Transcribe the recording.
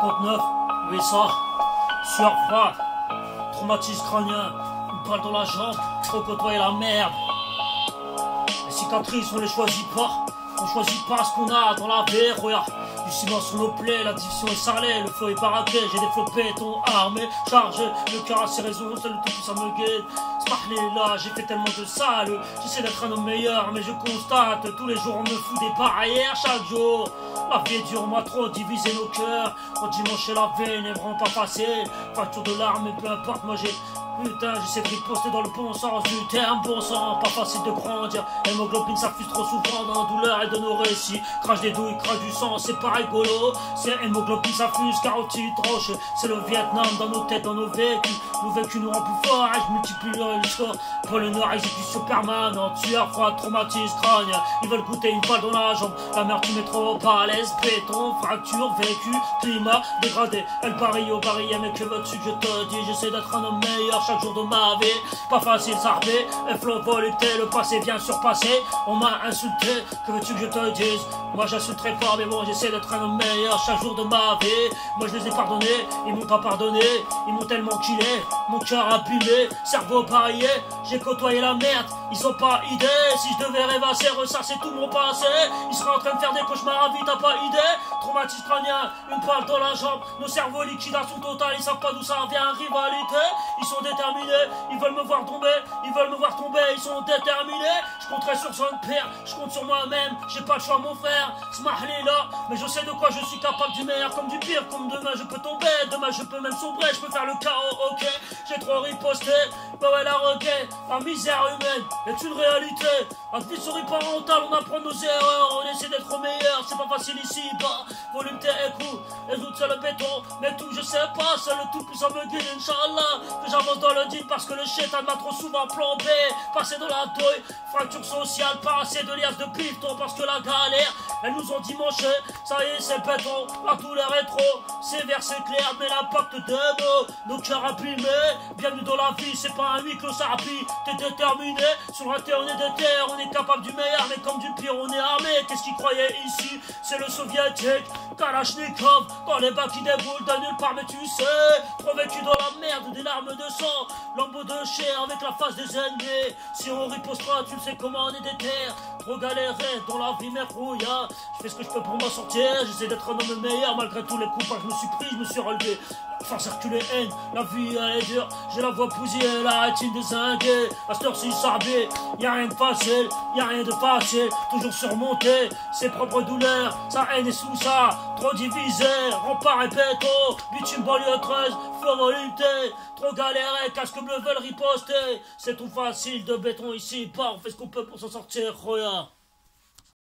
59, oui ça, sueur traumatisme crânien, une balle dans la jambe, faut côtoyer la merde. Les cicatrices on les choisit pas, on choisit pas ce qu'on a dans la vie, regarde. Du ciment sur nos plaies, la division est salée, le feu est baraqué, j'ai développé ton armé, chargé, le cœur a ses raisons, seul le tout ça me guide. Sparkler là, j'ai fait tellement de sale, j'essaie d'être un homme meilleur, mais je constate, tous les jours on me fout des barrières, chaque jour. La vie est dure, on m'a trop divisé nos cœurs. Dimanche la veine n'est vraiment pas facile. Facture de larmes, peu importe, moi j'ai Putain, j'essaie de riposter dans le bon sens du terme, bon sang, pas facile de grandir. Hémoglobine s'affuse trop souvent dans la douleur et de nos récits. Crache des douilles, crache du sang, c'est pas rigolo. C'est hémoglobine s'affuse, carotide roche. C'est le Vietnam dans nos têtes, dans nos vécus. Nos vécus nous rendent plus forts et je multiplie le score. Pour le noir, exécution permanente, tueur, froid, traumatisme, crâne. Ils veulent goûter une balle dans la jambe. La tu mets trop balèze, béton, fracture, vécu, climat dégradé. Elle parie au barillet, mais que veux-tu je te dis J'essaie d'être un homme meilleur chaque jour de ma vie. Pas facile, s'arber, un flot volupté, le passé vient surpasser. On m'a insulté, que veux-tu que je te dise? Moi j'insulte très fort, mais bon, j'essaie d'être un meilleur chaque jour de ma vie. Moi je les ai pardonnés, ils m'ont pas pardonné, ils m'ont tellement killé, mon cœur abîmé, cerveau parié. J'ai côtoyé la merde, ils ont pas idée. Si je devais rêvasser, ressasser tout mon passé, ils seraient en train de faire des cauchemars à vie, t'as pas idée Traumatisme crânien, une balle dans la jambe, nos cerveaux liquidation totale, ils savent pas d'où ça vient, rivalité, ils sont déterminés, ils veulent me voir tomber, ils veulent me voir tomber, ils sont déterminés. Je compterai sur son père, je compte sur moi-même, j'ai pas le choix, mon frère. Smahli là, mais je sais de quoi je suis capable du meilleur comme du pire, comme demain je peux tomber, demain je peux même sombrer, je peux faire le ok. J'ai trop riposté, bah ouais, la requête, la misère humaine est une réalité. Advisory parentale, on apprend nos erreurs, on essaie d'être meilleur, c'est pas facile ici, bah. Volume tes écoutes, et routes c'est le béton, mais tout je sais pas, c'est le tout puissant me guide, Inch'Allah. Que j'avance dans le deal parce que le chétan m'a trop souvent plombé. Passé dans la douille, fracture sociale, pas assez de liasses de pifton parce que la galère, elles nous ont dimanché. Ça y est, c'est béton, la douleur est trop. C'est c'est clair, mais l'impact de mots, nos cœurs abîmés. Bienvenue dans la vie, c'est pas un huis clos, ça rapide. T'es déterminé, sur la terre on est de terre, on est capable du meilleur, mais comme du pire, on est armé. Qu'est-ce qu'ils croyaient ici? C'est le soviétique, Kalachnikov, dans les bacs qui déboulent de nulle part, mais tu sais, trop dans la merde, des larmes de sang, lambeau de chair avec la face des ennemis. Si on riposte pas, tu sais comment on est des terres. Trop galéré dans la vie, mais rouilla. Je fais ce que je peux pour m'en sortir, j'essaie d'être un homme meilleur malgré tous les coups je me suis pris, je me suis relevé. Faire circuler haine, la vie elle est dure, j'ai la voix bousillée, la rétine désinguée. À cette heure-ci, sarbé, y a rien de facile, y a rien de facile, toujours surmonter ses propres douleurs, sa haine est sous ça, trop divisé, rempart et péto, bitume banlieue 13, feu volupté, trop galéré, casque bleu veulent riposter, c'est tout facile de béton ici, pas, on fait ce qu'on peut pour s'en sortir, regarde.